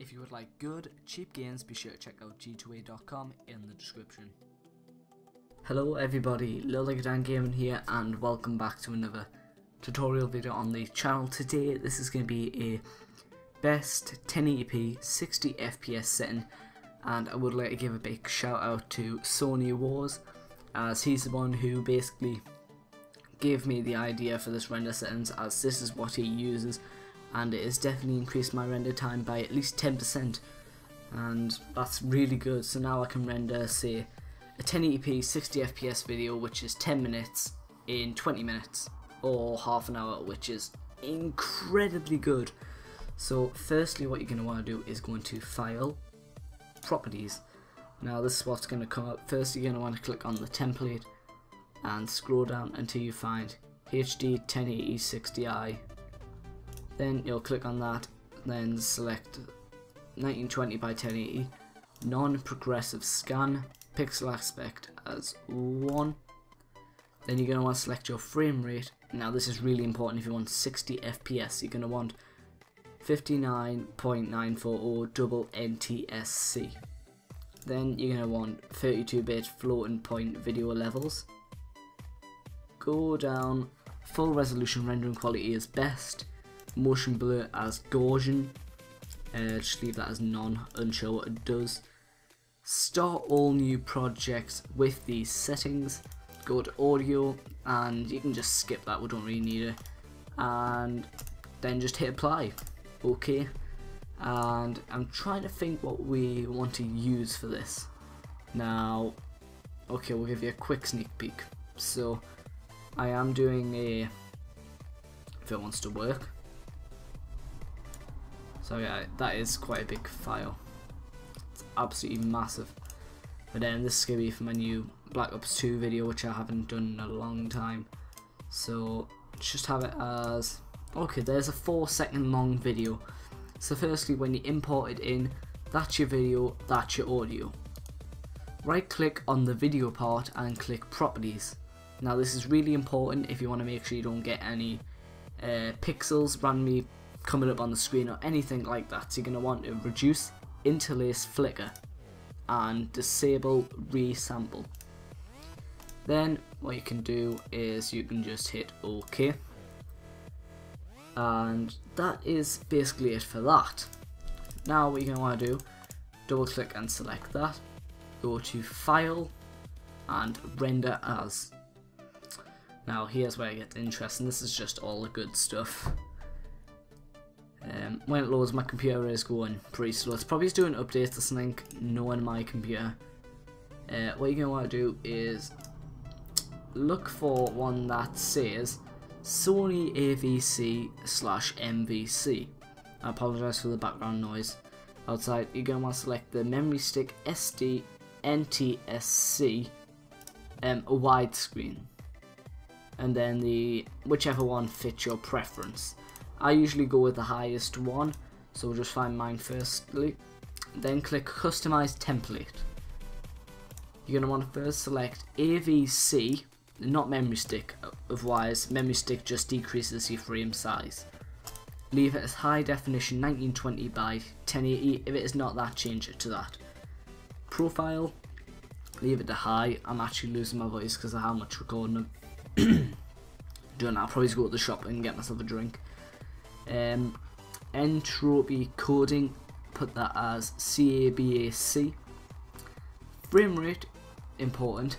If you would like good, cheap games, be sure to check out g2a.com in the description. Hello everybody, Liligadan Gaming here and welcome back to another tutorial video on the channel. Today this is going to be a best 1080p 60 FPS setting and I would like to give a big shout out to Sony Wars as he's the one who basically gave me the idea for this render settings as this is what he uses and it has definitely increased my render time by at least 10% and that's really good. So now I can render say a 1080p 60 fps video which is 10 minutes in 20 minutes or half an hour which is incredibly good. So firstly what you're going to want to do is go into file properties. Now this is what's going to come up. First you're going to want to click on the template and scroll down until you find HD 1080 60i then you'll click on that then select 1920 by 1080 non-progressive scan pixel aspect as 1 then you're going to want to select your frame rate. Now this is really important if you want 60 fps you're going to want 59.940 double NTSC then you're going to want 32-bit floating point video levels. Go down. Full resolution rendering quality is best motion blur as Gaussian uh, just leave that as none unsure what it does. Start all new projects with these settings. Go to audio and you can just skip that we don't really need it. And then just hit apply. Okay. And I'm trying to think what we want to use for this. Now okay we'll give you a quick sneak peek. So I am doing a if it wants to work so yeah that is quite a big file. It's absolutely massive. But then this is going to be for my new Black Ops 2 video which I haven't done in a long time. So just have it as okay there's a 4 second long video. So firstly when you import it in that's your video that's your audio. Right click on the video part and click properties. Now this is really important if you want to make sure you don't get any uh, pixels randomly coming up on the screen or anything like that. You're going to want to reduce interlace flicker and disable resample. Then what you can do is you can just hit OK. And that is basically it for that. Now what you're going to want to do, double click and select that. Go to File and Render As. Now here's where it gets interesting, this is just all the good stuff. Um, when it loads my computer is going pretty slow, it's probably doing updates or something, knowing my computer. Uh, what you're going to want to do is look for one that says Sony AVC slash MVC. I apologise for the background noise outside. You're going to want to select the memory stick SD NTSC um, widescreen and then the whichever one fits your preference. I usually go with the highest one, so we'll just find mine firstly. Then click Customize Template. You're going to want to first select AVC, not memory stick, otherwise memory stick just decreases your frame size. Leave it as high definition 1920 by 1080, if it is not that change it to that. Profile, leave it to high, I'm actually losing my voice because of how much recording I'm doing. I'll probably go to the shop and get myself a drink. Um, entropy coding, put that as CABAC. Frame rate, important.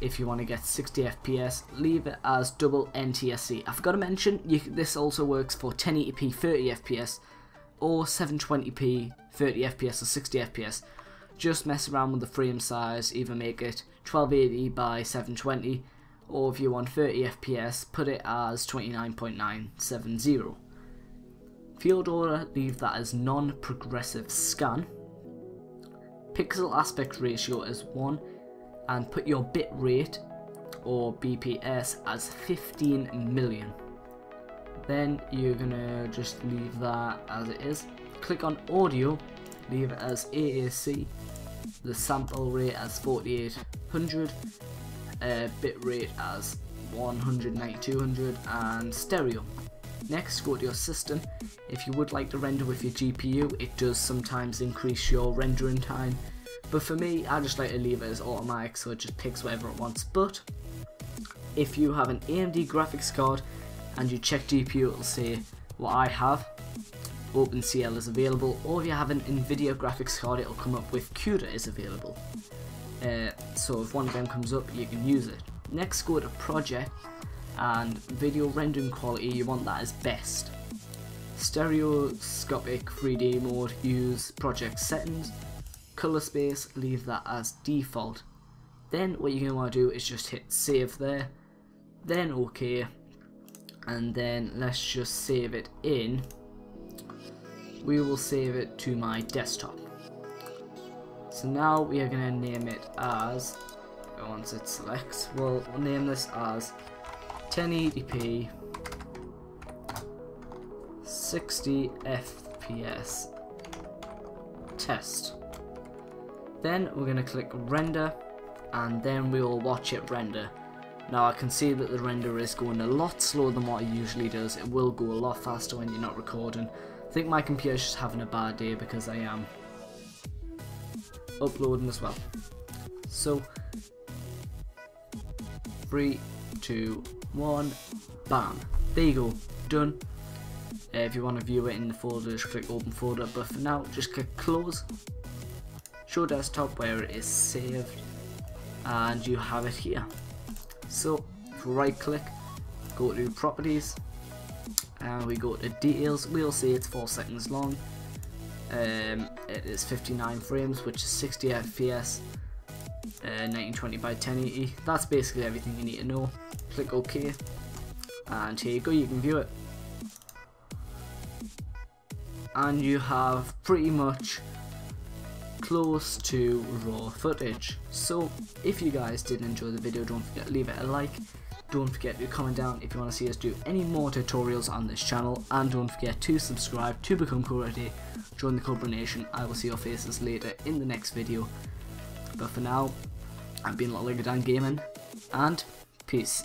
If you want to get 60 FPS, leave it as double NTSC. I forgot to mention, you, this also works for 1080p 30 FPS or 720p 30 FPS or 60 FPS. Just mess around with the frame size, either make it 1280 by 720 or if you want 30 FPS, put it as 29.970. Field order, leave that as non-progressive scan. Pixel aspect ratio as 1 and put your bit rate or BPS as 15 million. Then you're gonna just leave that as it is. Click on audio, leave it as AAC, the sample rate as 4800 uh, bitrate as 19200 and stereo Next, go to your system. If you would like to render with your GPU, it does sometimes increase your rendering time. But for me, I just like to leave it as automatic so it just picks whatever it wants. But if you have an AMD graphics card and you check GPU, it'll say what I have. OpenCL is available, or if you have an NVIDIA graphics card, it'll come up with CUDA is available. Uh, so if one of them comes up, you can use it. Next, go to Project, and video rendering quality, you want that as best. Stereoscopic 3D mode, use project settings. Color space, leave that as default. Then what you're going to want to do is just hit save there, then OK, and then let's just save it in. We will save it to my desktop. So now we are going to name it as, once it selects, we'll name this as 1080p 60 FPS test. Then we're going to click render and then we will watch it render. Now I can see that the render is going a lot slower than what it usually does. It will go a lot faster when you're not recording. I think my computer's just having a bad day because I am uploading as well. So, three, two, one, bam. There you go, done. Uh, if you want to view it in the folder, just click open folder, but for now, just click close. Show desktop where it is saved, and you have it here. So, right click, go to properties, and we go to details, we'll see it's 4 seconds long. Um, it is 59 frames, which is 60 FPS, uh, 1920 by 1080. That's basically everything you need to know. Click OK, and here you go, you can view it. And you have pretty much close to raw footage. So if you guys did enjoy the video, don't forget to leave it a like. Don't forget to comment down if you want to see us do any more tutorials on this channel. And don't forget to subscribe to become Cobra Join the Cobra Nation. I will see your faces later in the next video. But for now, I've been Little Gaming, and peace.